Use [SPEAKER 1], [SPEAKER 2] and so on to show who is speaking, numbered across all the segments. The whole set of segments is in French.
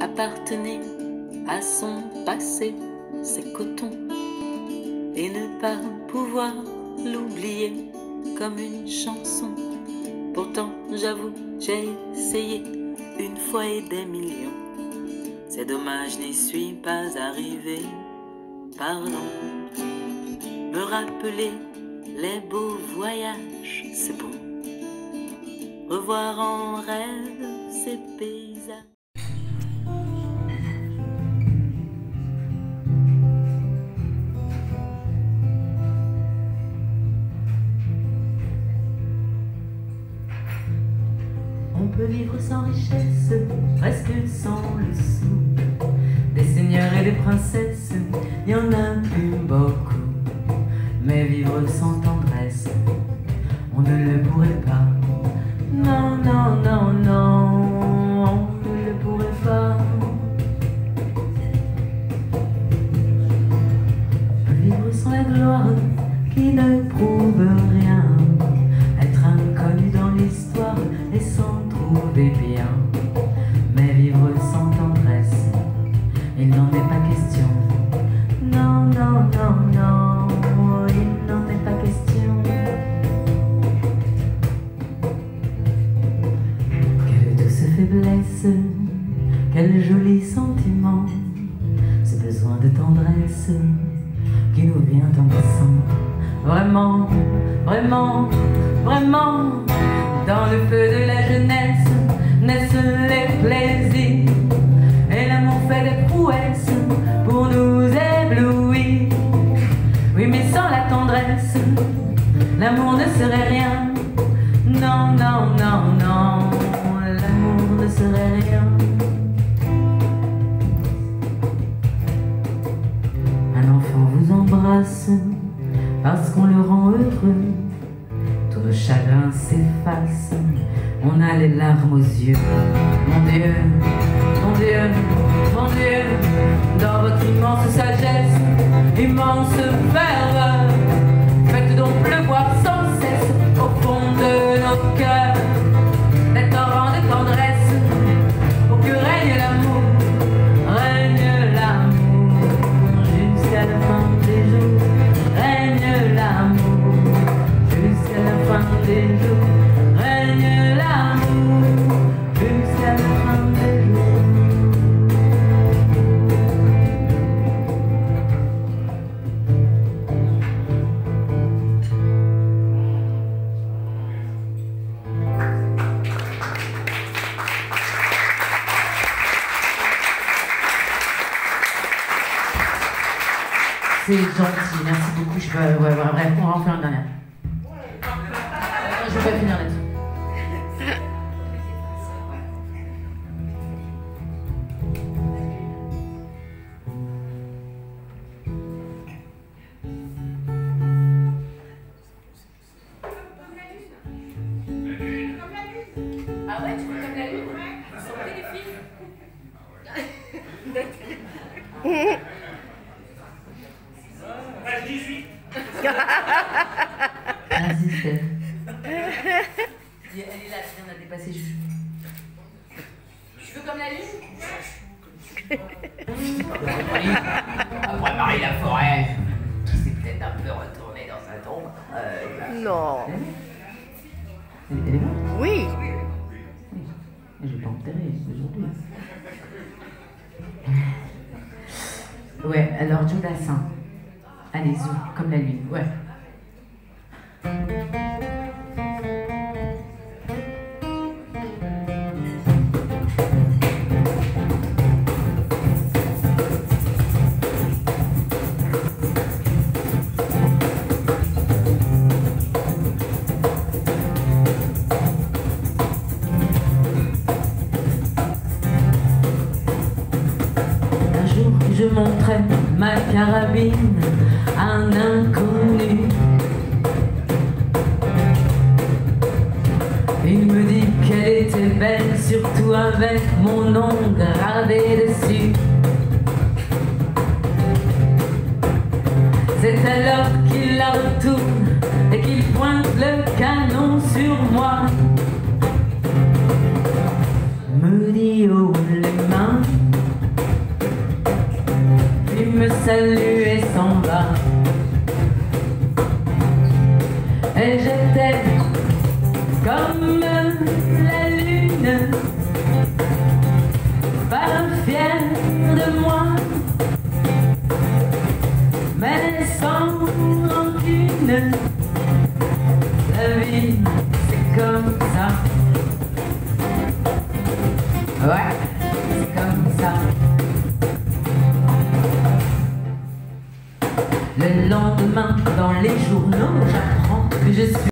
[SPEAKER 1] appartenait à son passé, ses cotons, et ne pas pouvoir l'oublier comme une chanson. Pourtant, j'avoue, j'ai essayé une fois et des millions. C'est dommage, n'y suis pas arrivé. Pardon, me rappeler les beaux voyages, c'est beau. Revoir en rêve ces paysages. Vivre sans richesse, presque sans le sou. Des seigneurs et des princesses, il y en a plus beaucoup. Mais vivre sans tendresse, on ne le pourrait pas. Non, non, non, non, Vivian. Les plaisirs et l'amour fait des prouesses pour nous éblouir. Oui, mais sans la tendresse, l'amour ne serait rien. Non, non, non, non, l'amour ne serait rien. Un enfant vous embrasse parce qu'on le rend heureux. Tous nos chagrins s'effacent, on a les larmes aux yeux. Mon Dieu, mon Dieu, mon Dieu, dans votre immense sagesse, immense ferveur, faites donc pleuvoir sans cesse au fond de nos cœurs des torrents de tendresse pour que règne l'amour, règne l'amour jusqu'à la fin des jours, règne l'amour jusqu'à la fin des jours, C'est gentil, merci beaucoup. Je peux, ouais, ouais, bref, on va en faire une dernière. Je vais pas finir là-dessus. Ah ouais, tu fais comme la lune Sur le téléfilm
[SPEAKER 2] Page 18.
[SPEAKER 1] Elle est là, viens de la dépasser. Je veux comme la lune?
[SPEAKER 3] Après Marie Laforêt, qui s'est peut-être un peu retournée dans sa tombe. euh,
[SPEAKER 4] Non.
[SPEAKER 1] Elle est morte
[SPEAKER 4] Oui.
[SPEAKER 1] Mais je vais pas enterrer aujourd'hui. Ouais, alors Joe Dassin. Allez, zou, comme la lune, ouais. Un inconnu. Il me dit qu'elle était belle, surtout avec mon nom gravé dessus. C'est alors qu'il la retourne et qu'il pointe le canon sur moi. Me dit haut salue et s'en va. Et j'étais comme la lune, pas fière de moi, mais sans rancune. La vie, c'est comme ça. Ouais. lendemain, dans les journaux, j'apprends que je suis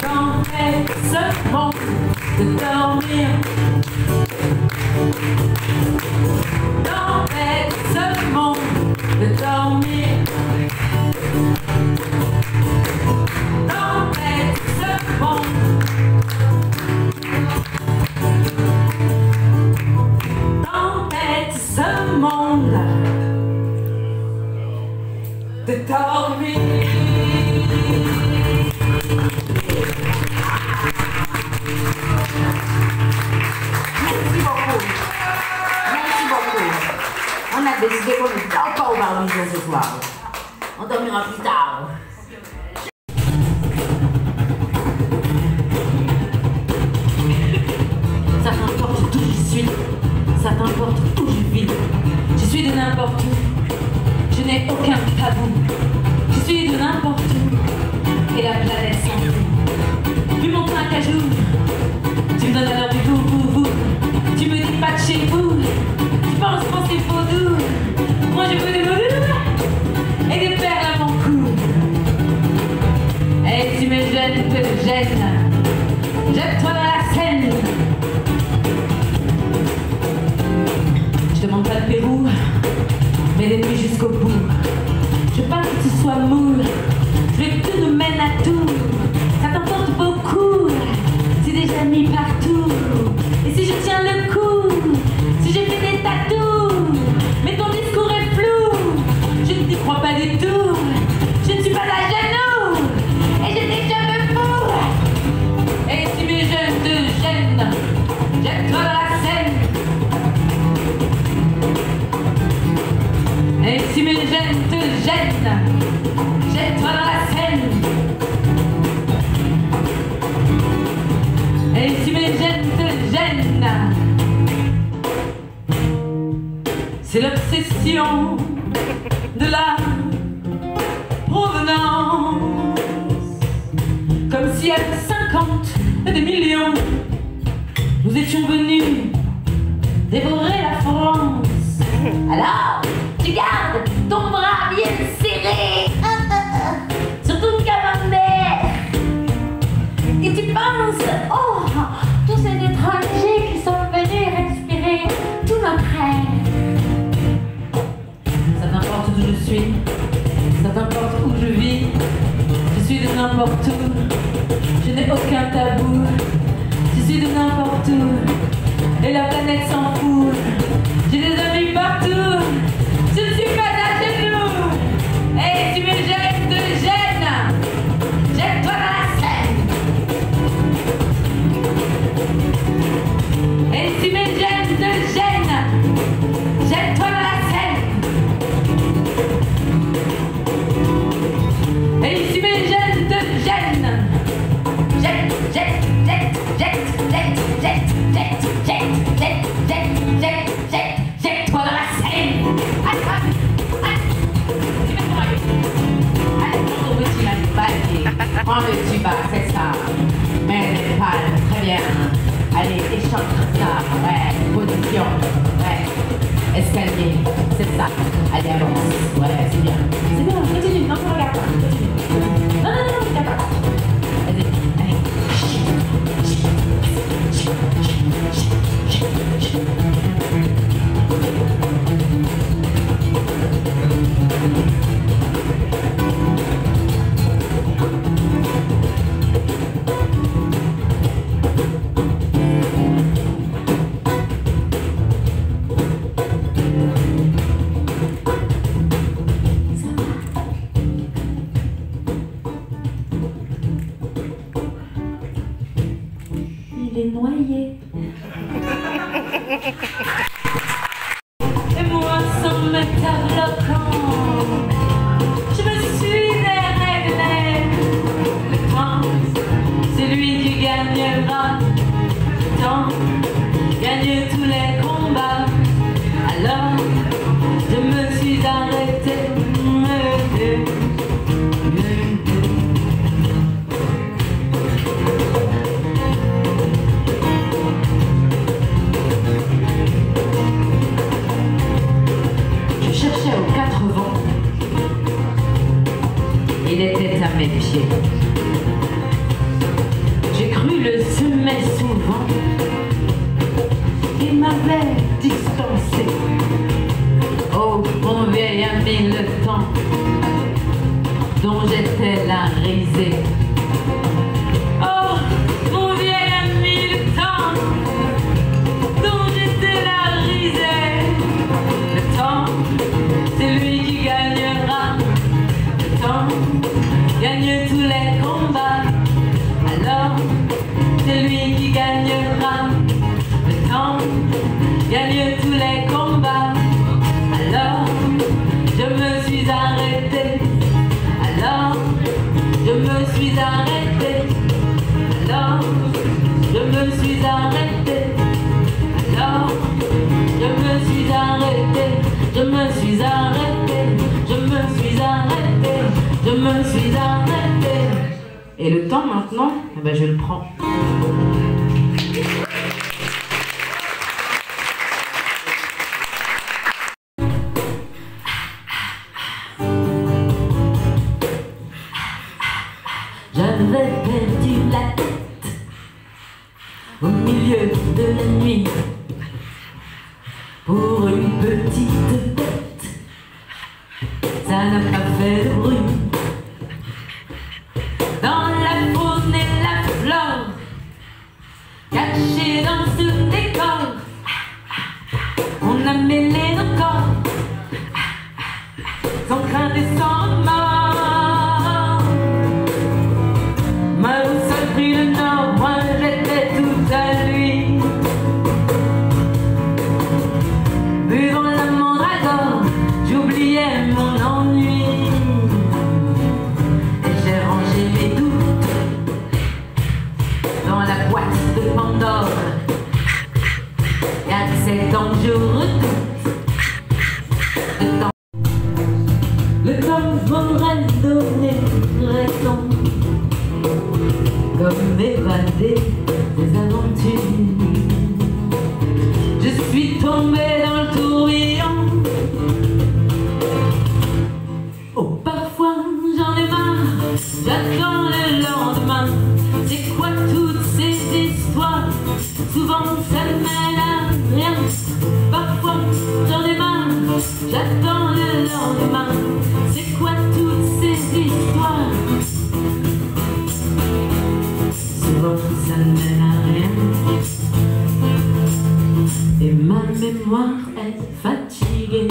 [SPEAKER 1] Don't hesitate to tell me. ce soir. On dormira plus tard. Ça t'importe d'où je suis, ça t'importe où je vis. Je suis de n'importe où, je n'ai aucun tabou. Je suis de n'importe où, et la planète s'en fout. Vu mon pain à tu me donnes l'heure du vous, vous, vous. Tu me dis pas de chez vous. de gêne. Jette-toi à la Seine. Je demande pas de Pérou, mais des jusqu'au bout. Je parle que tu sois mou. Je veux que tout nous mène à tout. Ça t'emporte beaucoup. C'est déjà mis partout. Et si je tiens le coup, 50 et des millions. Nous étions venus dévorer la France. Alors, tu gardes ton bras bien serré. sur Surtout camembert. Et tu penses, oh, tous ces étrangers qui sont venus respirer tout notre air. Ça t'importe où je suis, ça t'importe où je vis, je suis de n'importe où n'ai aucun tabou, je suis de n'importe où, et la planète s'en fout. J'ai des vas-y. Prends c'est ça. Mets les très bien. Allez, échante ça. Ouais, position. Ouais. Escalier, c'est ça. Allez, avance. Ouais, c'est bien. C'est bien, continue. Non, ne regarde pas. Non, non, non, vida ami, le temps dont j'étais la risée. Suis arrêtée. Alors, je me suis arrêtée. Alors, je me suis arrêtée, je me suis arrêtée, je me suis arrêtée, je me suis arrêtée. Et le temps maintenant, eh ben je le prends. De la nuit pour une petite bête. Ça n'a pas fait de bruit. Dans la faune et la flore, cachés dans ce décor, on a mêlé nos corps, sans crainte et sans J'attends le lendemain, c'est quoi toutes ces histoires? Souvent ça ne mène à rien, parfois j'en ai marre. J'attends le lendemain, c'est quoi toutes ces histoires? Souvent ça ne mène à rien. Et ma mémoire est fatiguée.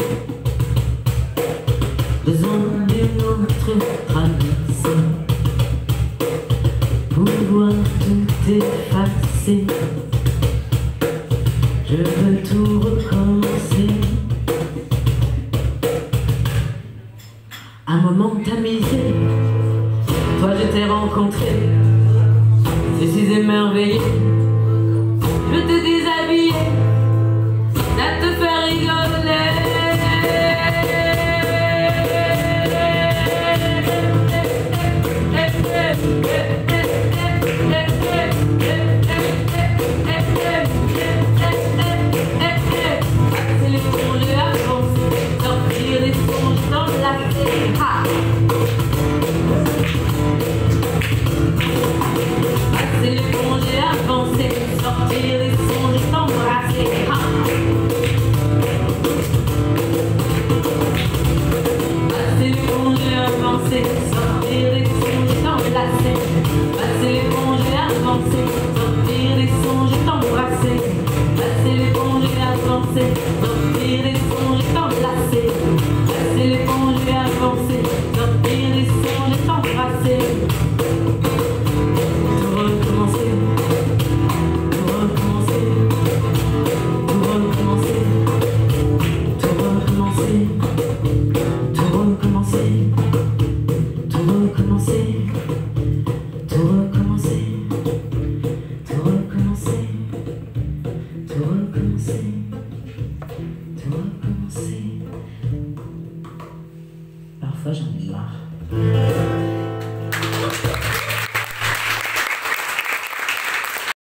[SPEAKER 1] Je veux tout recommencer. Un moment tamisé, toi je t'ai rencontré, je suis émerveillé.